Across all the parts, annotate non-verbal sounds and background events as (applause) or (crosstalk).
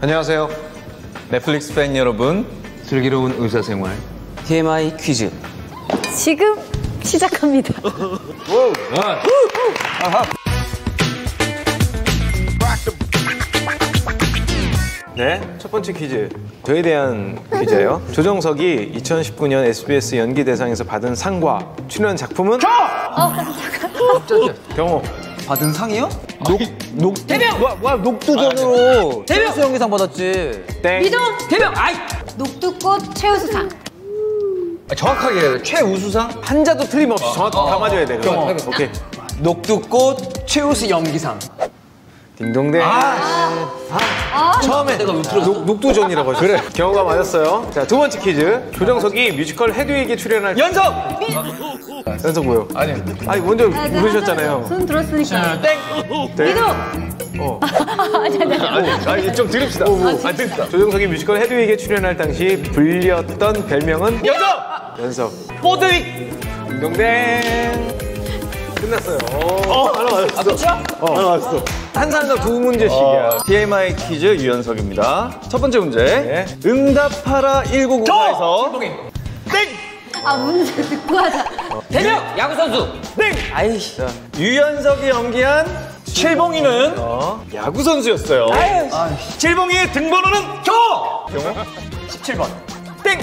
안녕하세요. 넷플릭스 팬 여러분. 슬기로운 의사생활. TMI 퀴즈. 지금 시작합니다. (laughs) 네, 첫 번째 퀴즈. 저에 대한 퀴즈예요. (laughs) 조정석이 2019년 SBS 연기대상에서 받은 상과 출연 작품은? 경호. 받은 상이요? 녹, 대명! 와, 와, 녹두전으로. 대명! 최우수 연기상 받았지. 땡. 미동 대명! 아이! 녹두꽃 최우수상. 정확하게 해야 돼. 최우수상? 한자도 틀림없이 정확히 다 맞아야 돼. 경호. 오케이. 녹두꽃 최우수 연기상. 딩동댕. 처음에 내가 왜 들었어? 녹, 녹두전이라고 하죠. 그래. 경호가 맞았어요. 자, 두 번째 퀴즈. 조정석이 뮤지컬 헤드윅에 출연할 연석! 연석 뭐요? 아니. 아니, 먼저 부르셨잖아요. 손 들었으니까. 땡. 미동. 어. (laughs) 아니 아니 아니. 아니, 아니 좀 들읍시다. 아, 들읍시다. 조정석이 뮤지컬 헤드윅에 출연할 당시 불렸던 별명은 연석. 연석. 포드윅! 딩동댕. 끝났어요. 어, 하나 맞았어. 아, 끝이야? 어, 하나 맞았어. 한 사람당 두 문제씩이야. TMI 퀴즈 유연석입니다. 첫 번째 문제. 네. 응답하라 1994에서 아 문제 듣고 하자. 대명! 야구선수! 땡! 아이씨. 유연석이 연기한 칠봉이는 어, 야구 선수였어요. 칠봉이의 등번호는 경호! 경호? 17번. 땡!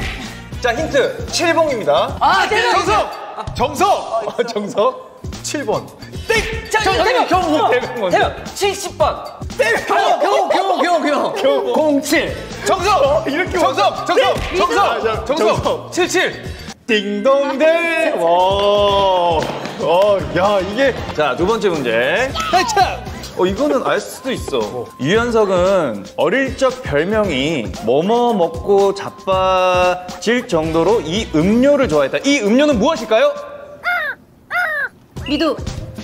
자 힌트 칠봉입니다. 아, 대명! 정석! 정석! 아, 정석? 7번. 땡! 자! 경호! 대명 먼저. 대명! 70번. 대명! 경호! 경호! 경호! 경호! 경호! 07. 정석! 이렇게 정석! 정석! 정석! 정석! 77! 딩동댕! 와. 어, 야, 이게. 자 두 번째 문제. 어 이거는 알 수도 있어. 유연석은 어릴 적 별명이 뭐뭐 먹고 자빠질 정도로 이 음료를 좋아했다. 이 음료는 무엇일까요? 미도.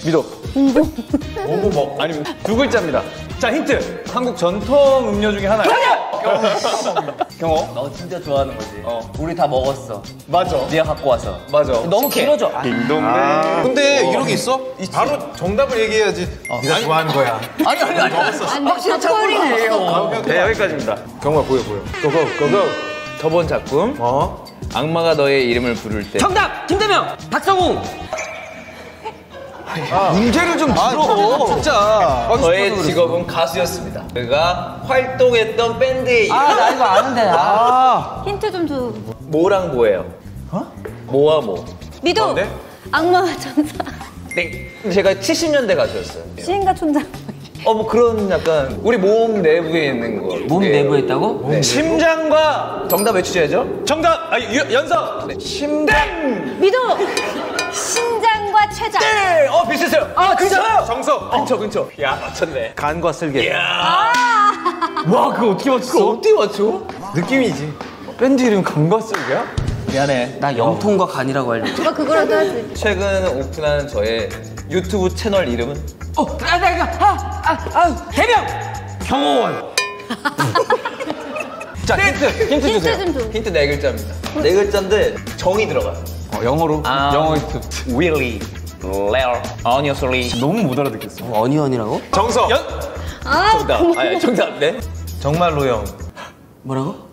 미도. 뭐뭐 먹 아니면 두 글자입니다. 자 힌트. 한국 전통 음료 중에 하나예요. 경호. 너 진짜 좋아하는 거지. 어. 우리 다 먹었어. 맞아. 네가 갖고 와서. 맞아. 너무 길어져. 아, 딩동댕. 근데 이런 게 있어? 바로 정답을 얘기해야지. 네가 좋아하는 거야. 아니, 아니, 아니. 확실한 참고리네요. 네 여기까지입니다. 경호가 보여, 보여. 고고, 고고. 저번 작품 어? 악마가 너의 이름을 부를 때 정답! 김대명! 박성웅! 문제를 좀 들어 진짜 저의 직업은 가수였습니다 제가 활동했던 밴드의 이름 아, 나 이거 아는데. 아. 힌트 좀 줘. 모랑 모예요 어? 모와 모 미도. 네? 악마 전사. 땡. 제가 70년대 가수였어요 시인가 촌장. 어 뭐 그런 약간 우리 몸 내부에 있는 거 몸 네. 내부에 있다고? 네. 심장과 정답 외치셔야죠 정답 아 유, 연석 네. 심장 미도. 신 (laughs) 췌장. 네. 어 비슷했어요 아, 진짜요? 정석! 근처 근처 야 맞췄네 간과 쓸개. 와 그거 어떻게 맞췄어 그거 어떻게 맞춰 느낌이지. 밴드 이름 강과슬기야 미안해 나 영통과 간이라고 알려줘. 오빠 그거라도 하지. 최근 오픈한 저의 유튜브 채널 이름은 어, 아, 나 이거, 아, 아, 아, 대명! 경호원. (laughs) 자 힌트 힌트 힌트 주세요 좀 줘. 힌트 네 글자입니다 네 글자인데 정이 들어가요 영어로? 영어 힌트 Really Rare Honestly 너무 못 알아듣겠어. 어니언이라고? 정석! 연 아. 정답 아 정답 네 정말로 형. 뭐라고?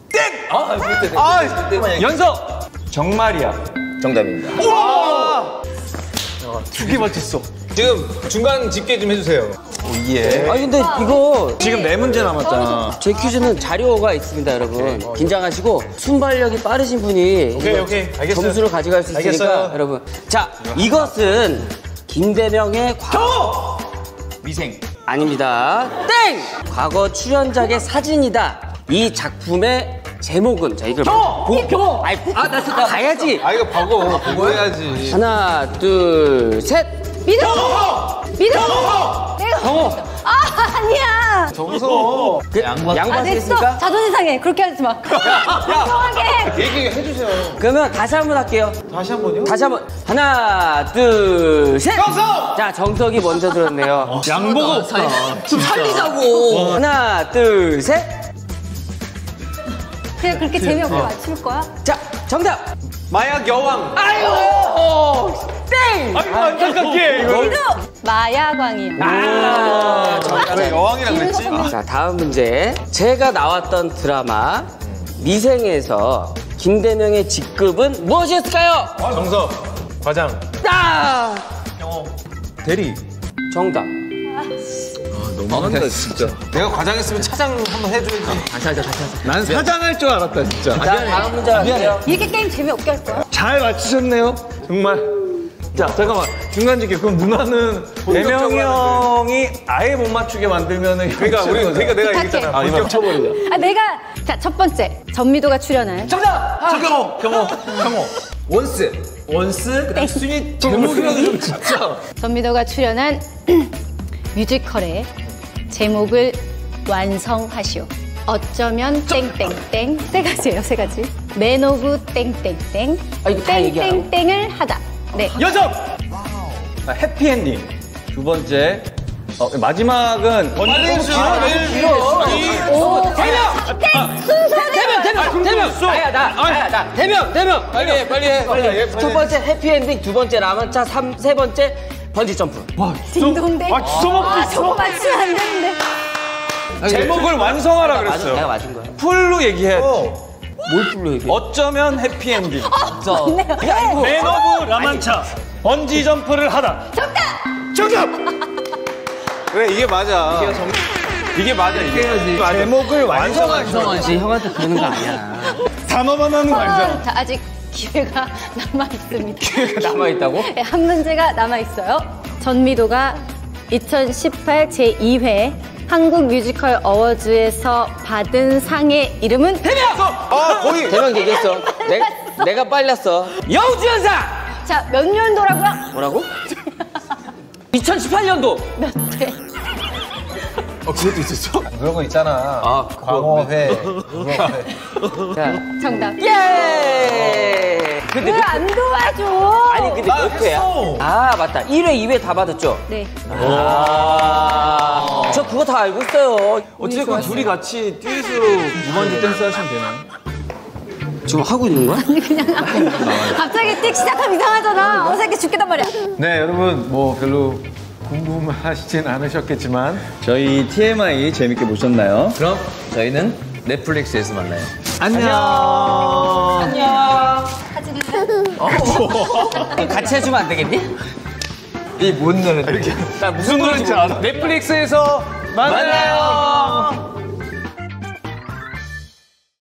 아, 그때 아, 연석! 정말이야. 정답입니다. 두 개 맞췄어. 지금 중간 집계 좀 해주세요. 예. 아니, 근데 이거 지금 네 문제 남았잖아. 제 퀴즈는 자료가 있습니다, 여러분. 긴장하시고 순발력이 빠르신 분이 오케이, 오케이. 알겠어요. 점수를 가져갈 수 있으니까 알겠어요. 여러분. 자, 이것은 김대명의 과거 미생. 아닙니다. 땡! 과거 출연작의 사진이다. 이 작품의 제목은 자 이걸 보고 경호. 아이, 아, 나, 나 가야지. 아, 이거 보고, 보고 해야지. 하나, 둘, 셋. 미도. 내가. 경호. 아 아니야. 정석! 그, 양보 아 됐어. 하시겠습니까? 자존심 상해. 그렇게 하지 마. 이상하게. 얘기해 주세요. 그러면 다시 한 번 할게요. 다시 한 번요? 다시 한 번. 하나, 둘, 셋. 정석! 자, 정석이 먼저 들었네요. 양보가 없다. 좀 살리자고. 하나, 둘, 셋. 그냥 그렇게 재미없게 맞출 거야? 자, 정답. 마약 여왕. 아유. 땡! 아이고 안타깝게 이거. 마야광이요. 아, 왜 여왕이라 그랬지? 자, 다음 문제. 제가 나왔던 드라마 미생에서 김대명의 직급은 무엇이었을까요? 정석, 과장, 아! 대리. 정답. 너무한다 진짜. 내가 과장했으면 차장 한번 해줘야지. 다시 하자, 다시 하자. 난 사장할 줄 알았다 진짜. 자, 다음 문제 갈게요. 이렇게 게임 재미없게 할 거야? 잘 맞추셨네요. 정말. 자 잠깐만 중간 지게 그럼 누나는 대명이 형이 아예 못 맞추게 만들면은 그러니까 우리 그러니까 내가. 얘기했잖아. 아 이거 쳐버리자. 아 내가 자 첫 번째 전미도가 출연한 정답! 경호 경호 경호. 원스. 원스 그다음 순위 제목이라도 좀 진짜. 전미도가 출연한 (clears throat) 뮤지컬의 제목을 완성하시오. 어쩌면 땡땡땡 세 가지예요 세 가지. 맨 오브 땡땡땡 아, 이거 다 얘기하라고? 땡땡땡을 하다. 네. 여정. 아, 해피엔딩. 두 번째. 어, 마지막은 빨리 길어. 오 대명! 대명, 대명, 대명! 나야, 나, 나야, 나. 대명, 대명! 빨리 해, 빨리 해. 빨리 해. 첫 번째 해피엔딩, 두 번째 라만차, 삼, 세 번째 번지 점프. 딩동댕. 아, 주워 먹고 아, 있어. 저거 맞추면 안 되는데. 제목을 완성하라 그랬어요. 내가 맞은 거야. full로 얘기해. 뭘 full로, 이게? 어쩌면 해피엔딩. 맞네요. 맨 오브 라만차. 번지 점프를 하다. 정답. 정답. 그래 이게 맞아. 이게 맞아 이게. 맞아. 제목을 완성하자. 성환씨, 형한테 그러는 거 아니야. 단어만 하는 거 아니잖아. 자, 아직 기회가 (laughs) 남아 있습니다. 남아있다고? 네, 한 문제가 남아 있어요. 전미도가 2018 제2회 한국 뮤지컬 어워즈에서 받은 상의 이름은 아 거의 대명 얘기했어. (laughs) 내가, 내가 빨랐어. 여우주연상! 자, 몇 년도라고요? 뭐라고? 2018년도! 몇 회? 그런 거 있잖아. 아, 광어회. 자, 정답. 예! 근데 왜 몇, 안 도와줘? 아니, 근데 몇 회야? 아, 맞다. 1회, 2회 다 받았죠? 네. 아, 저 그거 다 알고 있어요. 어쨌건 둘이 같이 듀엣으로 (laughs) 무반주 댄스 하시면 되나요? 지금 하고 있는 거야? 갑자기 띡 시작하면 이상하잖아. 어색해 죽겠단 말이야. 네 여러분 뭐 별로 궁금하시진 않으셨겠지만 저희 TMI 재밌게 보셨나요? 그럼 저희는 넷플릭스에서 만나요. 안녕. 안녕. 같이 해주면 안 되겠니? 이뭔 노래 이렇게 나 무슨 노래인지 알아. 넷플릭스에서 만나요.